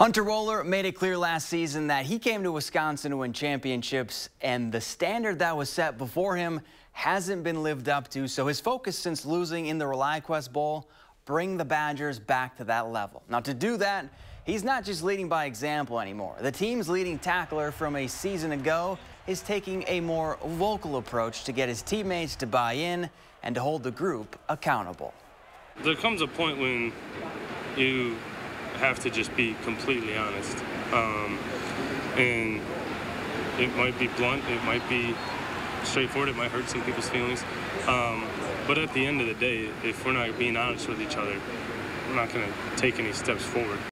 Hunter Wohler made it clear last season that he came to Wisconsin to win championships, and the standard that was set before him hasn't been lived up to. So his focus since losing in the ReliaQuest Bowl, bring the Badgers back to that level. Now to do that, he's not just leading by example anymore. The team's leading tackler from a season ago is taking a more vocal approach to get his teammates to buy in and to hold the group accountable. There comes a point when you have to just be completely honest. Um, and it might be blunt, it might be straightforward, it might hurt some people's feelings. Um, but at the end of the day, if we're not being honest with each other, we're not going to take any steps forward.